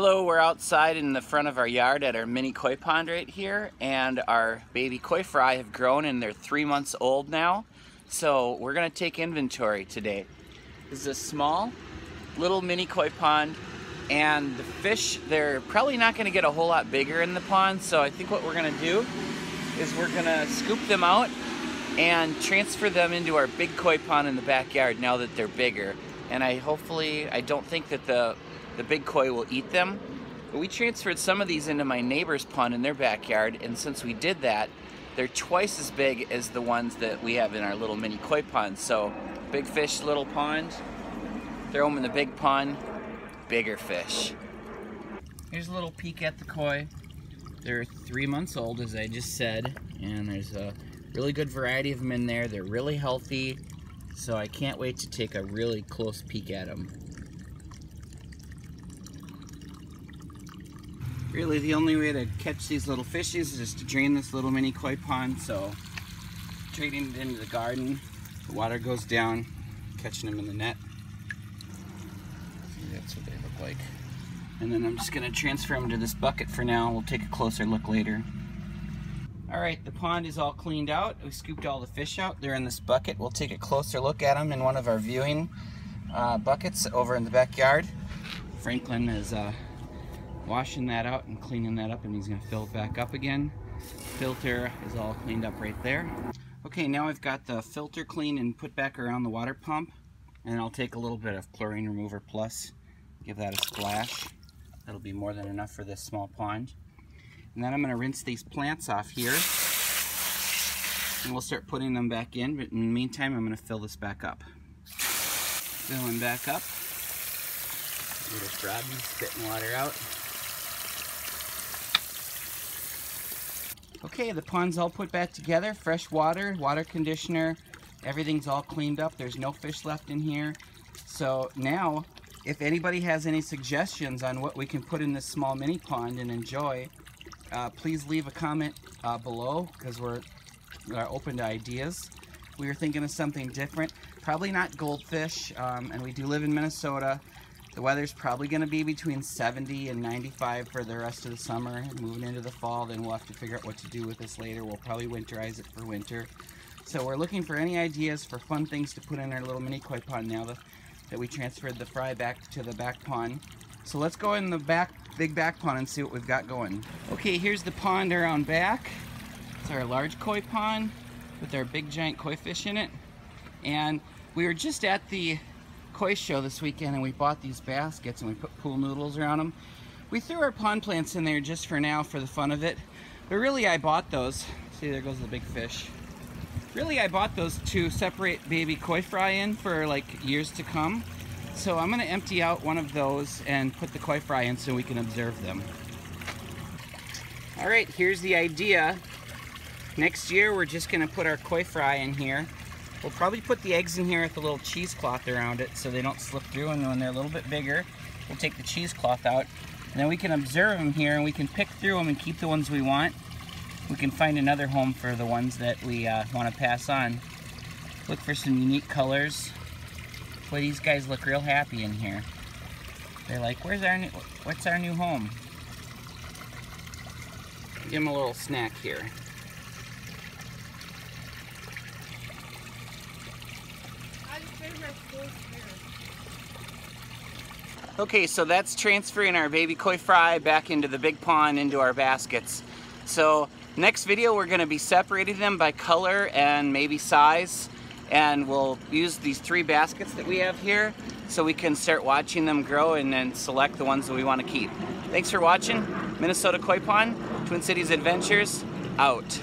Hello, we're outside in the front of our yard at our mini koi pond right here and our baby koi fry have grown and they're three months old now. So we're gonna take inventory today. This is a small little mini koi pond and the fish, they're probably not gonna get a whole lot bigger in the pond. So I think what we're gonna do is we're gonna scoop them out and transfer them into our big koi pond in the backyard now that they're bigger. And I hopefully, I don't think that the the big koi will eat them. But we transferred some of these into my neighbor's pond in their backyard, and since we did that, they're twice as big as the ones that we have in our little mini koi pond. So, big fish, little pond, throw them in the big pond, bigger fish. Here's a little peek at the koi. They're three months old, as I just said, and there's a really good variety of them in there. They're really healthy, so I can't wait to take a really close peek at them. Really the only way to catch these little fishes is just to drain this little mini koi pond. So trading it into the garden, the water goes down, catching them in the net. See, that's what they look like. And then I'm just gonna transfer them to this bucket for now. We'll take a closer look later. All right, the pond is all cleaned out. We scooped all the fish out. They're in this bucket. We'll take a closer look at them in one of our viewing uh, buckets over in the backyard. Franklin is uh, washing that out and cleaning that up and he's gonna fill it back up again. Filter is all cleaned up right there. Okay, now I've got the filter clean and put back around the water pump and I'll take a little bit of chlorine remover plus, give that a splash. That'll be more than enough for this small pond. And then I'm gonna rinse these plants off here and we'll start putting them back in, but in the meantime I'm gonna fill this back up. Filling back up. Robbie spitting water out. Okay, the pond's all put back together. Fresh water, water conditioner, everything's all cleaned up. There's no fish left in here. So now, if anybody has any suggestions on what we can put in this small mini pond and enjoy, uh, please leave a comment uh, below because we're, we're open to ideas. We were thinking of something different. Probably not goldfish, um, and we do live in Minnesota. The weather's probably going to be between 70 and 95 for the rest of the summer. Moving into the fall, then we'll have to figure out what to do with this later. We'll probably winterize it for winter. So we're looking for any ideas for fun things to put in our little mini koi pond now that, we transferred the fry back to the back pond. So let's go in the back, big back pond and see what we've got going. Okay, here's the pond around back. It's our large koi pond with our big giant koi fish in it. And we were just at the koi show this weekend and we bought these baskets and we put pool noodles around them. We threw our pond plants in there just for now for the fun of it. But really I bought those. See there goes the big fish. Really I bought those to separate baby koi fry in for like years to come. So I'm gonna empty out one of those and put the koi fry in so we can observe them. All right, here's the idea. Next year we're just gonna put our koi fry in here We'll probably put the eggs in here with a little cheesecloth around it so they don't slip through and when they're a little bit bigger, we'll take the cheesecloth out and then we can observe them here and we can pick through them and keep the ones we want. We can find another home for the ones that we uh, want to pass on. Look for some unique colors. Boy, these guys look real happy in here. They're like, where's our new, what's our new home? Give them a little snack here. Okay, so that's transferring our baby koi fry back into the big pond into our baskets. So next video we're going to be separating them by color and maybe size and we'll use these three baskets that we have here so we can start watching them grow and then select the ones that we want to keep. Thanks for watching. Minnesota Koi Pond, Twin Cities Adventures, out.